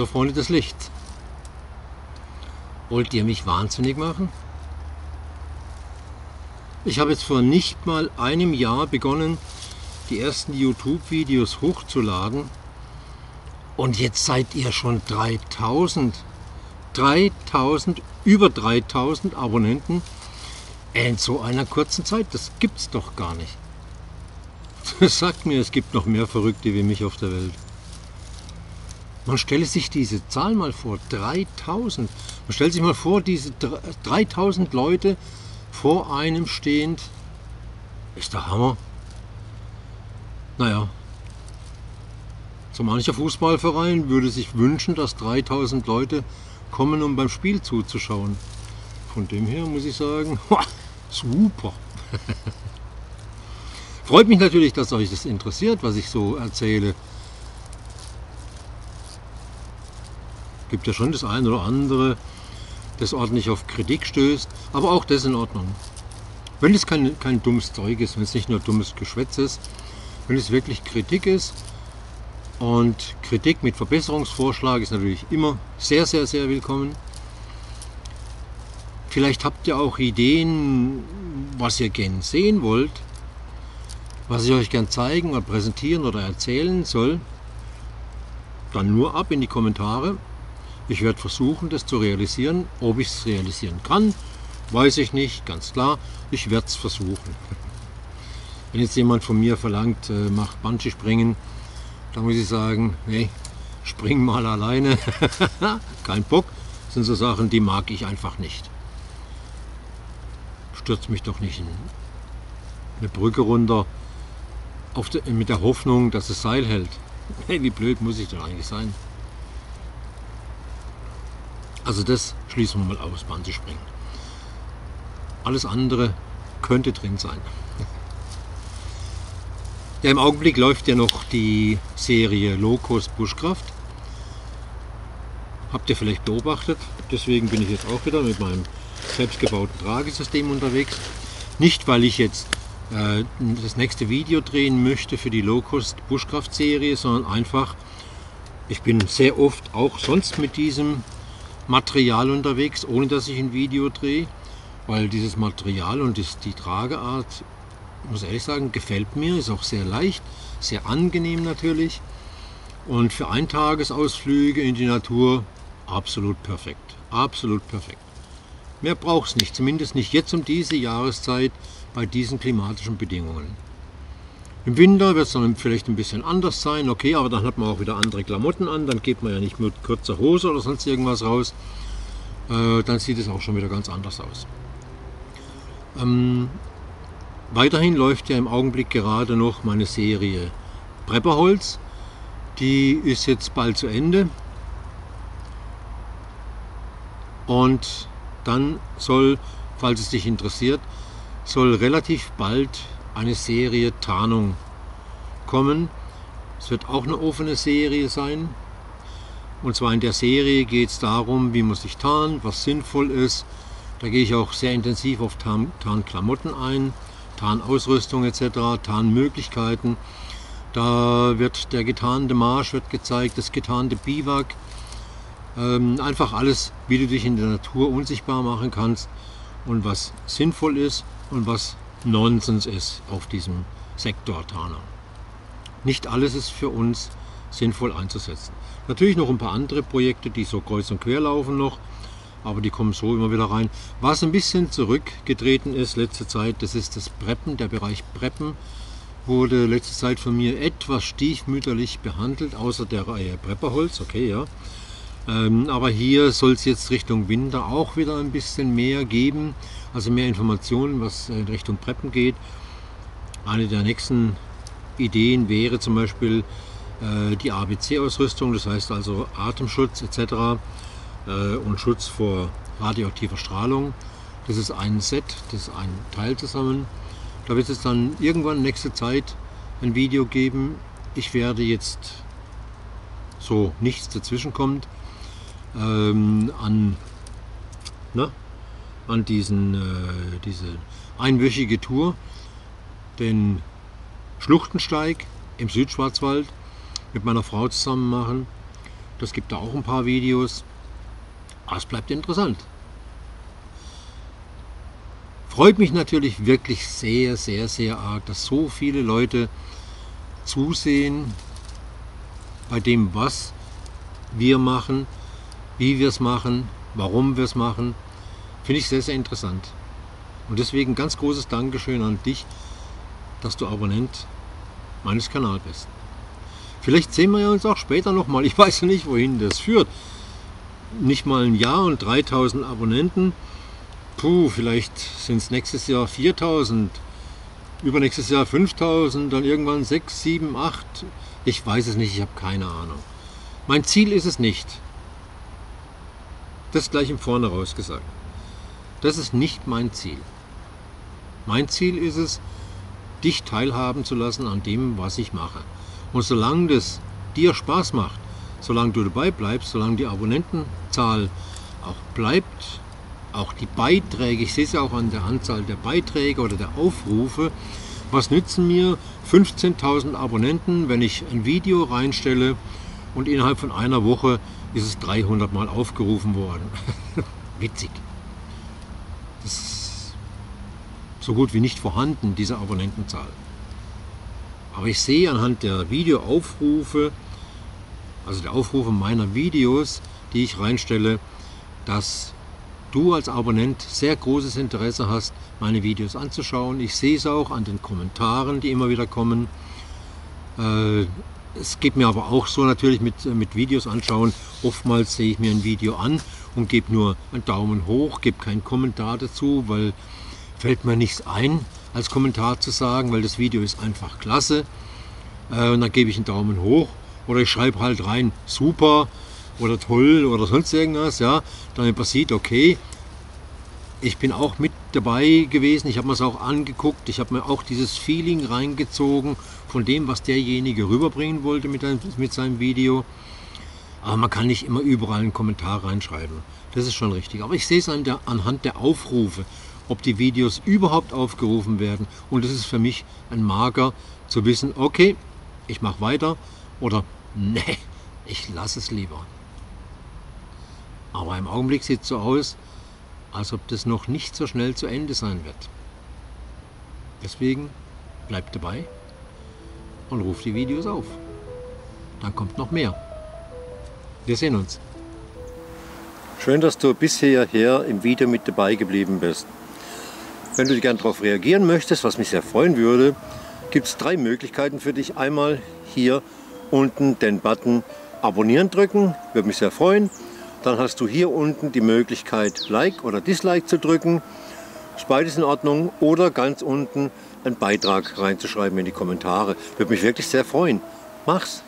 Hallo Freunde des Lichts. Wollt ihr mich wahnsinnig machen? Ich habe jetzt vor nicht mal einem Jahr begonnen, die ersten YouTube-Videos hochzuladen. Und jetzt seid ihr schon 3000. 3000, über 3000 Abonnenten in so einer kurzen Zeit. Das gibt's doch gar nicht. Sagt mir, es gibt noch mehr Verrückte wie mich auf der Welt. Man stelle sich diese Zahl mal vor, 3000. Man stellt sich mal vor, diese 3000 Leute vor einem stehend. Ist der Hammer. Naja, so mancher Fußballverein würde sich wünschen, dass 3000 Leute kommen, um beim Spiel zuzuschauen. Von dem her muss ich sagen, super. Freut mich natürlich, dass euch das interessiert, was ich so erzähle. Gibt ja schon das eine oder andere, das ordentlich auf Kritik stößt, aber auch das in Ordnung. Wenn es kein, kein dummes Zeug ist, wenn es nicht nur dummes Geschwätz ist, wenn es wirklich Kritik ist, und Kritik mit Verbesserungsvorschlag ist natürlich immer sehr, sehr, sehr willkommen. Vielleicht habt ihr auch Ideen, was ihr gern sehen wollt, was ich euch gern zeigen oder präsentieren oder erzählen soll. Dann nur ab in die Kommentare. Ich werde versuchen, das zu realisieren. Ob ich es realisieren kann, weiß ich nicht, ganz klar. Ich werde es versuchen. Wenn jetzt jemand von mir verlangt, äh, macht Bungee springen, da muss ich sagen, nee, spring mal alleine, kein Bock. Das sind so Sachen, die mag ich einfach nicht. Stürzt mich doch nicht in eine Brücke runter de, mit der Hoffnung, dass es Seil hält. Hey, wie blöd muss ich denn eigentlich sein? Also das schließen wir mal aus, Bungee springen. Alles andere könnte drin sein. Ja, Im Augenblick läuft ja noch die Serie Locus Buschkraft. Habt ihr vielleicht beobachtet. Deswegen bin ich jetzt auch wieder mit meinem selbstgebauten Tragesystem unterwegs. Nicht, weil ich jetzt äh, das nächste Video drehen möchte für die Locust Buschkraft Serie, sondern einfach, ich bin sehr oft auch sonst mit diesem Material unterwegs, ohne dass ich ein Video drehe, weil dieses Material und die Trageart muss ehrlich sagen, gefällt mir, ist auch sehr leicht, sehr angenehm natürlich. Und für Eintagesausflüge in die Natur absolut perfekt. Absolut perfekt. Mehr braucht es nicht, zumindest nicht jetzt um diese Jahreszeit bei diesen klimatischen Bedingungen. Im Winter wird es dann vielleicht ein bisschen anders sein, okay, aber dann hat man auch wieder andere Klamotten an, dann geht man ja nicht mit kurzer Hose oder sonst irgendwas raus. Äh, dann sieht es auch schon wieder ganz anders aus. Ähm, Weiterhin läuft ja im Augenblick gerade noch meine Serie Prepperholz. Die ist jetzt bald zu Ende. Und dann soll, falls es dich interessiert, soll relativ bald eine Serie Tarnung kommen. Es wird auch eine offene Serie sein. Und zwar in der Serie geht es darum, wie man sich tarnt, was sinnvoll ist. Da gehe ich auch sehr intensiv auf Tarnklamotten ein. Tarnausrüstung etc., Tarnmöglichkeiten. Da wird der getarnte Marsch wird gezeigt, das getarnte Biwak. Ähm, einfach alles, wie du dich in der Natur unsichtbar machen kannst und was sinnvoll ist und was Nonsens ist auf diesem Sektor Tarnung. Nicht alles ist für uns sinnvoll einzusetzen. Natürlich noch ein paar andere Projekte, die so kreuz und quer laufen noch aber die kommen so immer wieder rein. Was ein bisschen zurückgetreten ist letzte Zeit, das ist das Preppen, der Bereich Preppen wurde letzte Zeit von mir etwas stiefmütterlich behandelt, außer der Reihe Prepperholz, okay, ja. Ähm, aber hier soll es jetzt Richtung Winter auch wieder ein bisschen mehr geben, also mehr Informationen, was in Richtung Preppen geht. Eine der nächsten Ideen wäre zum Beispiel äh, die ABC-Ausrüstung, das heißt also Atemschutz etc äh, und Schutz vor radioaktiver Strahlung. Das ist ein Set, das ist ein Teil zusammen. Da wird es dann irgendwann nächste Zeit ein Video geben. Ich werde jetzt, so nichts dazwischen kommt, ähm, an, na, an diesen, äh, diese einwöchige Tour den Schluchtensteig im Südschwarzwald mit meiner Frau zusammen machen Das gibt da auch ein paar Videos. Aber es bleibt interessant. Freut mich natürlich wirklich sehr, sehr, sehr arg, dass so viele Leute zusehen bei dem, was wir machen, wie wir es machen, warum wir es machen. Finde ich sehr, sehr interessant. Und deswegen ganz großes Dankeschön an dich, dass du Abonnent meines Kanals bist. Vielleicht sehen wir uns auch später nochmal. Ich weiß ja nicht, wohin das führt. Nicht mal ein Jahr und 3000 Abonnenten. Puh, vielleicht sind es nächstes Jahr 4000, übernächstes Jahr 5000, dann irgendwann 6, 7, 8. Ich weiß es nicht, ich habe keine Ahnung. Mein Ziel ist es nicht. Das gleich im Vorne raus gesagt. Das ist nicht mein Ziel. Mein Ziel ist es, dich teilhaben zu lassen an dem, was ich mache. Und solange das dir Spaß macht, solange du dabei bleibst, solange die Abonnentenzahl auch bleibt, auch die Beiträge, ich sehe es ja auch an der Anzahl der Beiträge oder der Aufrufe, was nützen mir 15.000 Abonnenten, wenn ich ein Video reinstelle und innerhalb von einer Woche ist es 300 Mal aufgerufen worden. Witzig. Das ist so gut wie nicht vorhanden, diese Abonnentenzahl. Aber ich sehe anhand der Videoaufrufe, also der Aufrufe meiner Videos, die ich reinstelle, dass du als Abonnent sehr großes Interesse hast, meine Videos anzuschauen. Ich sehe es auch an den Kommentaren, die immer wieder kommen. Äh, es geht mir aber auch so natürlich mit, mit Videos anschauen. Oftmals sehe ich mir ein Video an und gebe nur einen Daumen hoch, gebe keinen Kommentar dazu, weil fällt mir nichts ein als Kommentar zu sagen, weil das Video ist einfach klasse. Äh, und dann gebe ich einen Daumen hoch oder ich schreibe halt rein super oder toll oder sonst irgendwas. Ja, dann passiert okay. Ich bin auch mit dabei gewesen, ich habe mir es auch angeguckt, ich habe mir auch dieses Feeling reingezogen von dem, was derjenige rüberbringen wollte mit, ein, mit seinem Video. Aber man kann nicht immer überall einen Kommentar reinschreiben. Das ist schon richtig. Aber ich sehe es an der, anhand der Aufrufe ob die Videos überhaupt aufgerufen werden. Und es ist für mich ein Marker zu wissen, okay, ich mache weiter oder nee, ich lasse es lieber. Aber im Augenblick sieht es so aus, als ob das noch nicht so schnell zu Ende sein wird. Deswegen bleibt dabei und ruft die Videos auf. Dann kommt noch mehr. Wir sehen uns. Schön, dass du bisher hier im Video mit dabei geblieben bist. Wenn du gerne darauf reagieren möchtest, was mich sehr freuen würde, gibt es drei Möglichkeiten für dich. Einmal hier unten den Button Abonnieren drücken, würde mich sehr freuen. Dann hast du hier unten die Möglichkeit Like oder Dislike zu drücken. Ist beides in Ordnung. Oder ganz unten einen Beitrag reinzuschreiben in die Kommentare. Würde mich wirklich sehr freuen. Mach's!